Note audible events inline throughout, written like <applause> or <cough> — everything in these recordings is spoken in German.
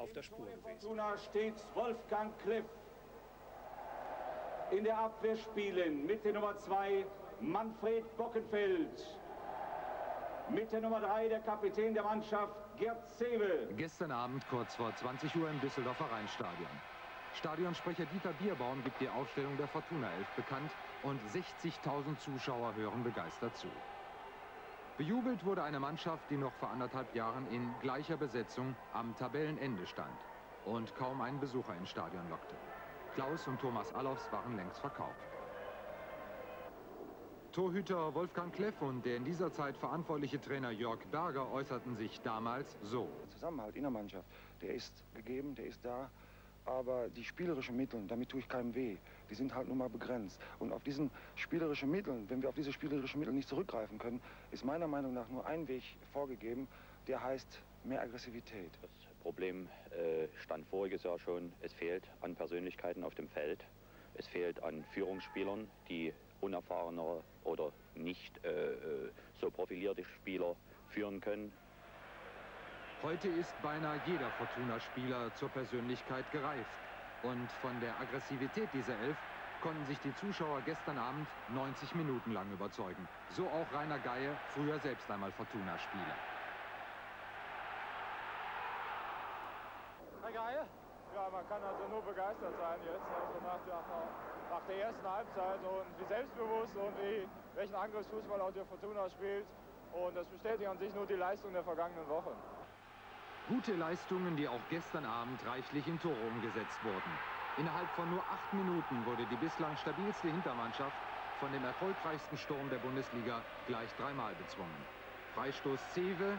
auf der Spur gewesen. Fortuna steht Wolfgang Kliff. In der Abwehr spielen mit der Nummer 2 Manfred Bockenfeld. Mit der Nummer 3 der Kapitän der Mannschaft Gerd Zewel. Gestern Abend kurz vor 20 Uhr im Düsseldorfer Rheinstadion. Stadionsprecher Dieter Bierbaum gibt die Aufstellung der Fortuna 11 bekannt und 60.000 Zuschauer hören begeistert zu. Bejubelt wurde eine Mannschaft, die noch vor anderthalb Jahren in gleicher Besetzung am Tabellenende stand und kaum einen Besucher ins Stadion lockte. Klaus und Thomas Allofs waren längst verkauft. Torhüter Wolfgang Kleff und der in dieser Zeit verantwortliche Trainer Jörg Berger äußerten sich damals so. Der Zusammenhalt in der Mannschaft, der ist gegeben, der ist da. Aber die spielerischen Mittel, damit tue ich keinem weh, die sind halt nun mal begrenzt. Und auf diesen spielerischen Mitteln, wenn wir auf diese spielerischen Mittel nicht zurückgreifen können, ist meiner Meinung nach nur ein Weg vorgegeben, der heißt mehr Aggressivität. Das Problem äh, stand voriges Jahr schon. Es fehlt an Persönlichkeiten auf dem Feld. Es fehlt an Führungsspielern, die unerfahrenere oder nicht äh, äh, so profilierte Spieler führen können. Heute ist beinahe jeder Fortuna-Spieler zur Persönlichkeit gereift. Und von der Aggressivität dieser Elf konnten sich die Zuschauer gestern Abend 90 Minuten lang überzeugen. So auch Rainer Geier, früher selbst einmal Fortuna-Spieler. Herr Geier? Ja, man kann also nur begeistert sein jetzt, also nach der, nach der ersten Halbzeit und wie selbstbewusst und wie, welchen Angriffsfußball auch der Fortuna spielt. Und das bestätigt an sich nur die Leistung der vergangenen Wochen. Gute Leistungen, die auch gestern Abend reichlich in Tore umgesetzt wurden. Innerhalb von nur acht Minuten wurde die bislang stabilste Hintermannschaft von dem erfolgreichsten Sturm der Bundesliga gleich dreimal bezwungen. Freistoß Zewe,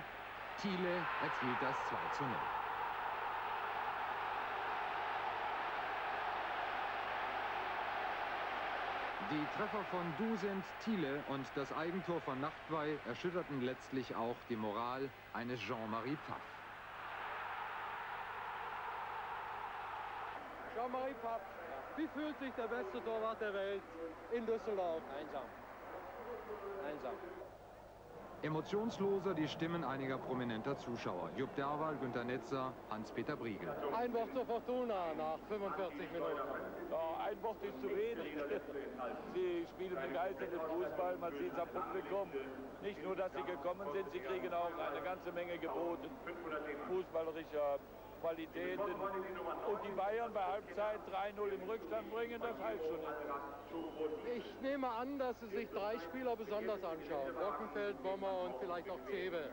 Thiele erzielt das 2 zu 0. Die Treffer von Dusent, Thiele und das Eigentor von Nachtwey erschütterten letztlich auch die Moral eines Jean-Marie Pfaff. Jean-Marie Pfaff, wie fühlt sich der beste Torwart der Welt in Düsseldorf? Einsam. Einsam. Emotionsloser die Stimmen einiger prominenter Zuschauer. Jupp Derwal, Günter Netzer, Hans-Peter Briegel. Ein Wort zur Fortuna nach 45 Minuten. Ja, ein Wort ist zu wenig. Sie spielen begeisterten Fußball, man sieht es am Publikum. Nicht nur, dass sie gekommen sind, sie kriegen auch eine ganze Menge geboten. Fußballerischer Qualitäten. Und die Bayern bei Halbzeit 3-0 im Rückstand bringen, das heißt schon etwas. Ich nehme an, dass Sie sich drei Spieler besonders anschauen. Bockenfeld, Bommer und vielleicht auch Zebe.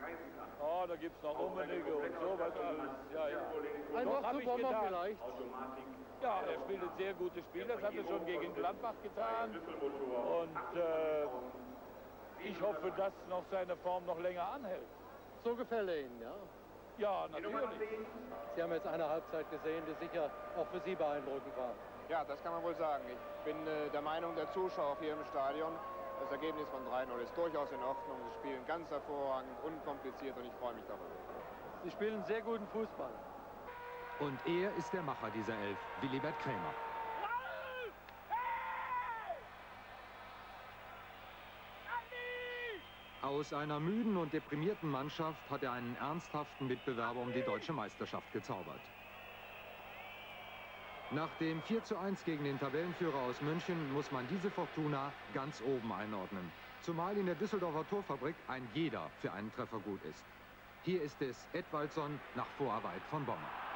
Oh, da gibt es noch Rummenigge und sowas alles. Ja, ja. Ein Wort zu Bommer vielleicht. Ja, er spielt ein sehr gutes Spiel. Das hat er schon gegen Gladbach getan. Und äh, ich hoffe, dass noch seine Form noch länger anhält. So gefällt er Ihnen, ja? Ja, natürlich. Sie haben jetzt eine Halbzeit gesehen, die sicher auch für Sie beeindruckend war. Ja, das kann man wohl sagen. Ich bin äh, der Meinung der Zuschauer hier im Stadion. Das Ergebnis von 3-0 ist durchaus in Ordnung. Sie spielen ganz hervorragend, unkompliziert und ich freue mich darüber. Sie spielen sehr guten Fußball. Und er ist der Macher dieser Elf, Willibert Krämer. Aus einer müden und deprimierten Mannschaft hat er einen ernsthaften Mitbewerber um die deutsche Meisterschaft gezaubert. Nach dem 4 zu 1 gegen den Tabellenführer aus München muss man diese Fortuna ganz oben einordnen. Zumal in der Düsseldorfer Torfabrik ein jeder für einen Treffer gut ist. Hier ist es Edwaldson nach Vorarbeit von Bommer.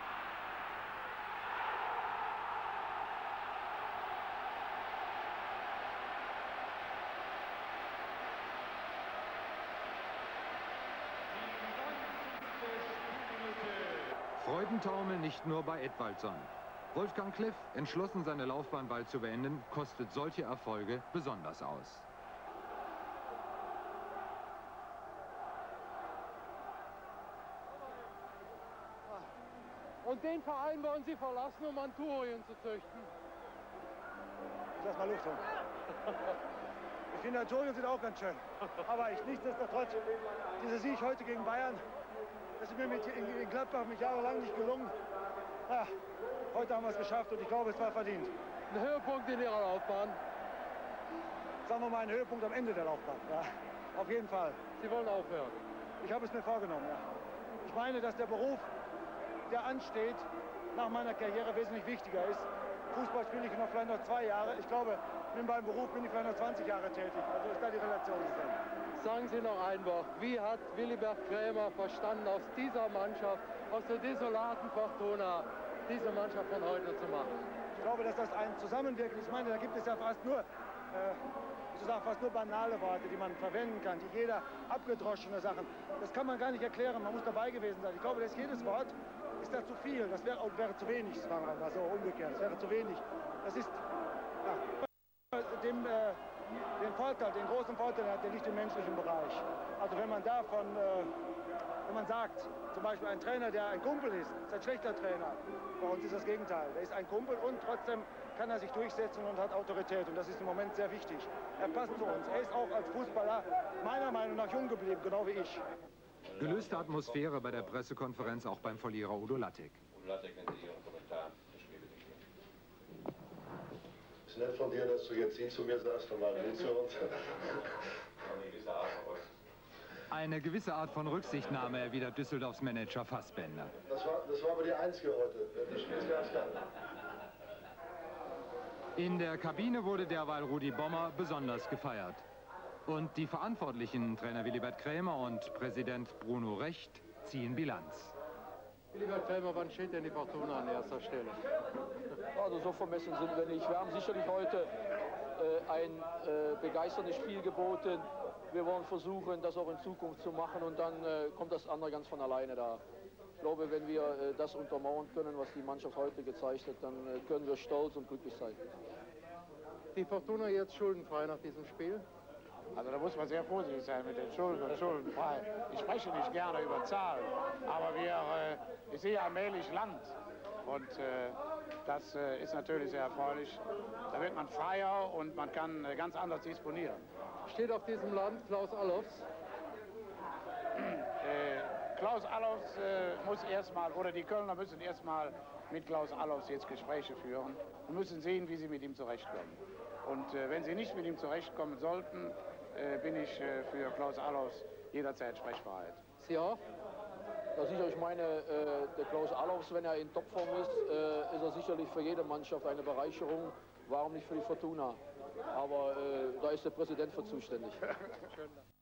Freudentaumel nicht nur bei Edwaldson. Wolfgang Kliff, entschlossen seine Laufbahn bald zu beenden, kostet solche Erfolge besonders aus. Und den Verein wollen Sie verlassen, um Anturien zu züchten. Lass mal Luft holen. Ich finde, Antonio sind auch ganz schön. Aber ich nichtsdestotrotz, dieser Sieg heute gegen Bayern, das ist mir mit, in, in Gladbach mit jahrelang nicht gelungen. Ja, heute haben wir es geschafft und ich glaube, es war verdient. Ein Höhepunkt in Ihrer Laufbahn. Sagen wir mal, ein Höhepunkt am Ende der Laufbahn. Ja, auf jeden Fall. Sie wollen aufhören. Ich habe es mir vorgenommen, ja. Ich meine, dass der Beruf, der ansteht, nach meiner Karriere wesentlich wichtiger ist. Fußball spiele ich noch vielleicht noch zwei Jahre. Ich glaube, in meinem Beruf bin ich vielleicht noch 20 Jahre tätig. Also ist da die Relation zu sehen. Sagen Sie noch ein Wort. Wie hat Willibert Krämer verstanden, aus dieser Mannschaft, aus der desolaten Fortuna, diese Mannschaft von heute zu machen? Ich glaube, dass das ein Zusammenwirken ist. Ich meine, da gibt es ja fast nur, äh, sozusagen fast nur banale Worte, die man verwenden kann, die jeder abgedroschene Sachen. Das kann man gar nicht erklären, man muss dabei gewesen sein. Ich glaube, dass jedes Wort ist da zu viel, das wäre, wäre zu wenig, sagen wir so umgekehrt, das wäre zu wenig. Das ist, ja, dem, äh, den Vorteil, den großen Vorteil hat, der liegt im menschlichen Bereich. Also wenn man davon, äh, wenn man sagt, zum Beispiel ein Trainer, der ein Kumpel ist, ist ein schlechter Trainer. Bei uns ist das Gegenteil. Der ist ein Kumpel und trotzdem kann er sich durchsetzen und hat Autorität. Und das ist im Moment sehr wichtig. Er passt zu uns. Er ist auch als Fußballer meiner Meinung nach jung geblieben, genau wie ich. Gelöste Atmosphäre bei der Pressekonferenz auch beim Verlierer Udo Lattek. Udo Lattek, wenn Sie Ihren Kommentar ist nett von dir, dass du jetzt hier zu mir sagst und mal zu uns. <laughs> Eine gewisse Art von Rücksichtnahme erwidert Düsseldorfs Manager Fassbender. Das war, das war aber die einzige heute. Die spielst ganz klar. In der Kabine wurde derweil Rudi Bommer besonders gefeiert. Und die Verantwortlichen, Trainer Willibert Krämer und Präsident Bruno Recht, ziehen Bilanz. Willibert Krämer, wann steht denn die Fortuna an erster Stelle? Also so vermessen sind wir nicht. Wir haben sicherlich heute äh, ein äh, begeisterndes Spiel geboten. Wir wollen versuchen, das auch in Zukunft zu machen und dann äh, kommt das andere ganz von alleine da. Ich glaube, wenn wir äh, das untermauern können, was die Mannschaft heute gezeigt hat, dann äh, können wir stolz und glücklich sein. Die Fortuna jetzt schuldenfrei nach diesem Spiel? Also da muss man sehr vorsichtig sein mit den Schulden und schuldenfrei. Ich spreche nicht gerne über Zahlen, aber wir, äh, ich sehe allmählich Land und äh, das äh, ist natürlich sehr erfreulich. Da wird man freier und man kann äh, ganz anders disponieren. Steht auf diesem Land Klaus Allofs? Äh, Klaus Allofs äh, muss erstmal, oder die Kölner müssen erstmal mit Klaus Allofs jetzt Gespräche führen und müssen sehen, wie sie mit ihm zurechtkommen. Und wenn sie nicht mit ihm zurechtkommen sollten, bin ich äh, für Klaus Allofs jederzeit sprechbereit. Sie auch? Ja, sicher, ich meine, äh, der Klaus Allofs, wenn er in Topform ist, äh, ist er sicherlich für jede Mannschaft eine Bereicherung. Warum nicht für die Fortuna? Aber äh, da ist der Präsident für zuständig. <laughs>